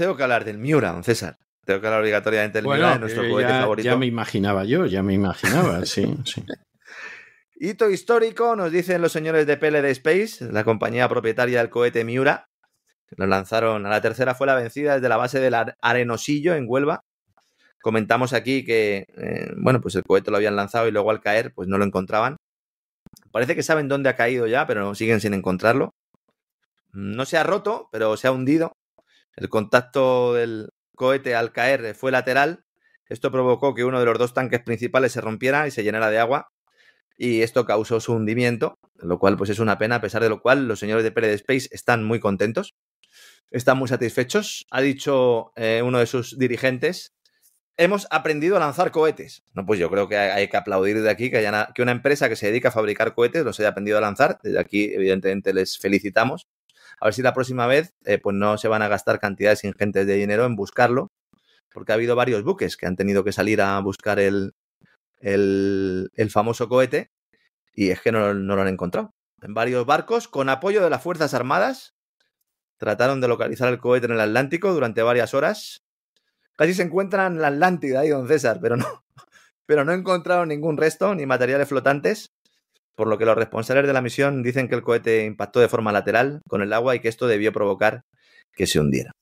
tengo que hablar del Miura, don César. Tengo que hablar obligatoriamente del Miura, de nuestro eh, cohete ya, favorito. ya me imaginaba yo, ya me imaginaba, sí, sí. Hito histórico, nos dicen los señores de PLD Space, la compañía propietaria del cohete Miura. Lo lanzaron a la tercera, fue la vencida desde la base del Ar- Arenosillo en Huelva. Comentamos aquí que, eh, bueno, pues el cohete lo habían lanzado y luego al caer, pues no lo encontraban. Parece que saben dónde ha caído ya, pero siguen sin encontrarlo. No se ha roto, pero se ha hundido. El contacto del cohete al caer fue lateral. Esto provocó que uno de los dos tanques principales se rompiera y se llenara de agua y esto causó su hundimiento, lo cual pues es una pena, a pesar de lo cual los señores de Pérez Space están muy contentos, están muy satisfechos. Ha dicho eh, uno de sus dirigentes, hemos aprendido a lanzar cohetes. No, pues yo creo que hay, que aplaudir de aquí que una empresa que se dedica a fabricar cohetes los haya aprendido a lanzar. Desde aquí, evidentemente, les felicitamos. A ver si la próxima vez eh, pues no se van a gastar cantidades ingentes de dinero en buscarlo, porque ha habido varios buques que han tenido que salir a buscar el, el, famoso cohete y es que no, no, lo han encontrado. En varios barcos, con apoyo de las Fuerzas Armadas, trataron de localizar el cohete en el Atlántico durante varias horas. Casi se encuentran en la Atlántida ahí, don César, pero no, pero no encontraron ningún resto ni materiales flotantes, por lo que los responsables de la misión dicen que el cohete impactó de forma lateral con el agua y que esto debió provocar que se hundiera.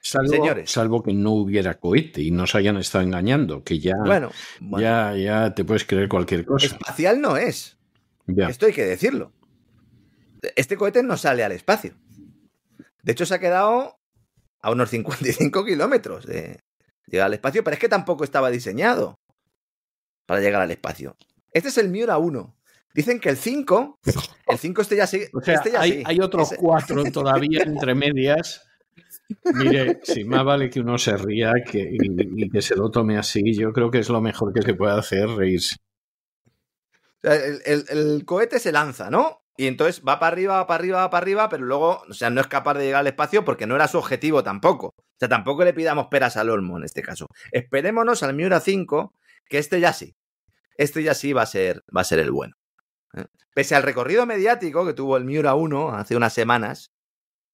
Salvo, Señores. salvo que no hubiera cohete y nos hayan estado engañando, que ya, Bueno, bueno, ya, ya te puedes creer cualquier cosa. espacial no es. Ya. Esto hay que decirlo. Este cohete no sale al espacio. De hecho, se ha quedado a unos 55 kilómetros de llegar al espacio, pero es que tampoco estaba diseñado para llegar al espacio. Este es el Miura 1. Dicen que el 5, el 5 este ya. O sea, este ya hay, sí. hay otros Ese- cuatro todavía entre medias. Mire, si más vale que uno se ría que, y, y que se lo tome así, yo creo que es lo mejor que se puede hacer, reírse. O sea, el, el- el cohete se lanza, ¿no? Y entonces va para arriba, va para arriba, va para arriba, pero luego, o sea, no es capaz de llegar al espacio porque no era su objetivo tampoco. O sea, tampoco le pidamos peras al olmo en este caso. Esperémonos al Miura 5, que este ya sí. Este ya sí va a ser, va a ser el bueno. ¿Eh? Pese al recorrido mediático que tuvo el Miura 1 hace unas semanas,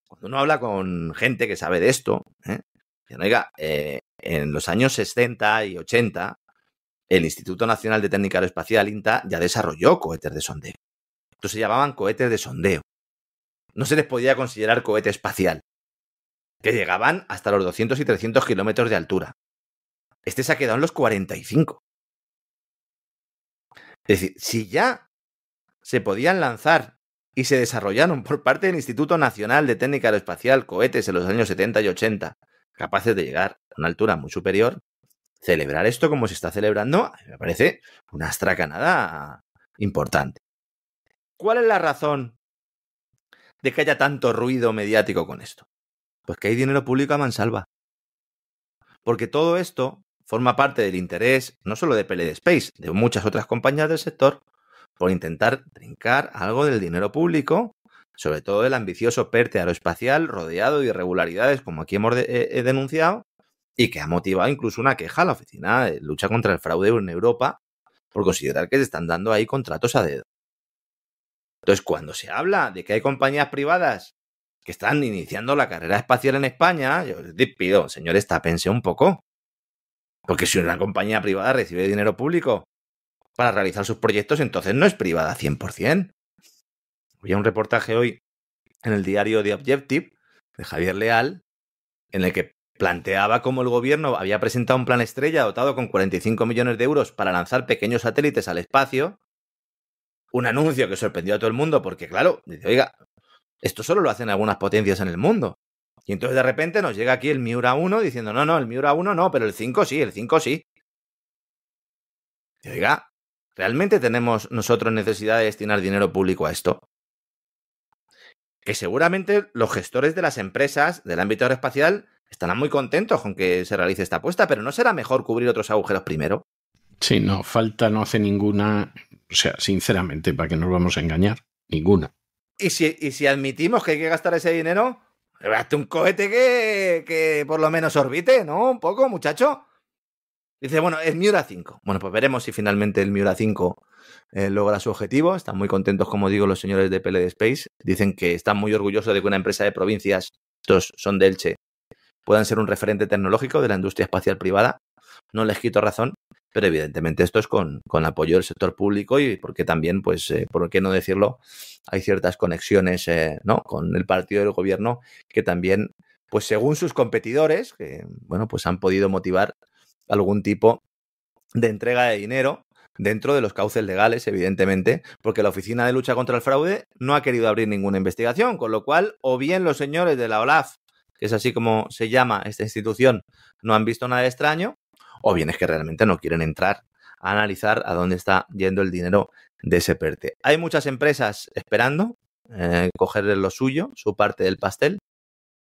cuando uno habla con gente que sabe de esto, ¿eh? eh, en los años 60 y 80, el Instituto Nacional de Técnica Aeroespacial, INTA, ya desarrolló cohetes de sondeo. Estos se llamaban cohetes de sondeo. No se les podía considerar cohete espacial, que llegaban hasta los 200 y 300 kilómetros de altura. Este se ha quedado en los 45. Es decir, si ya se podían lanzar y se desarrollaron por parte del Instituto Nacional de Técnica Aeroespacial cohetes en los años 70 y 80 capaces de llegar a una altura muy superior, celebrar esto como se está celebrando me parece una astracanada importante. ¿Cuál es la razón de que haya tanto ruido mediático con esto? Pues que hay dinero público a mansalva. Porque todo esto forma parte del interés no solo de PLD Space, de muchas otras compañías del sector, por intentar trincar algo del dinero público, sobre todo del ambicioso PERTE aeroespacial rodeado de irregularidades, como aquí hemos de, eh, denunciado, y que ha motivado incluso una queja a la Oficina de Lucha contra el Fraude en Europa por considerar que se están dando ahí contratos a dedo. Entonces, cuando se habla de que hay compañías privadas que están iniciando la carrera espacial en España, yo les pido, señores, tápense un poco. Porque si una compañía privada recibe dinero público para realizar sus proyectos, entonces no es privada 100%. Había un reportaje hoy en el diario The Objective de Javier Leal, en el que planteaba cómo el gobierno había presentado un plan estrella dotado con 45 millones de euros para lanzar pequeños satélites al espacio. Un anuncio que sorprendió a todo el mundo porque, claro, oiga, esto solo lo hacen algunas potencias en el mundo. Y entonces de repente nos llega aquí el Miura 1 diciendo, no, no, el Miura 1 no, pero el 5 sí, el 5 sí. Oiga, ¿realmente tenemos nosotros necesidad de destinar dinero público a esto? Que seguramente los gestores de las empresas del ámbito aeroespacial estarán muy contentos con que se realice esta apuesta, pero ¿no será mejor cubrir otros agujeros primero? Sí, no, falta no hace ninguna, o sea, sinceramente, ¿para qué nos vamos a engañar? Ninguna. Y si, y si admitimos que hay que gastar ese dinero, hazte un cohete que, que por lo menos orbite, ¿no? Un poco, muchacho. Dice, bueno, es Miura 5. Bueno, pues veremos si finalmente el Miura 5 eh, logra su objetivo. Están muy contentos, como digo, los señores de PLD Space. Dicen que están muy orgullosos de que una empresa de provincias, estos son de Elche, puedan ser un referente tecnológico de la industria espacial privada. No les quito razón, pero evidentemente esto es con, con apoyo del sector público y porque también, pues, eh, por qué no decirlo, hay ciertas conexiones eh, ¿no? con el partido del gobierno que también, pues según sus competidores, bueno, pues han podido motivar algún tipo de entrega de dinero dentro de los cauces legales, evidentemente, porque la Oficina de Lucha contra el Fraude no ha querido abrir ninguna investigación, con lo cual, o bien los señores de la OLAF, que es así como se llama esta institución, no han visto nada extraño, o bien es que realmente no quieren entrar a analizar a dónde está yendo el dinero de ese PERTE. Hay muchas empresas esperando eh, coger lo suyo, su parte del pastel,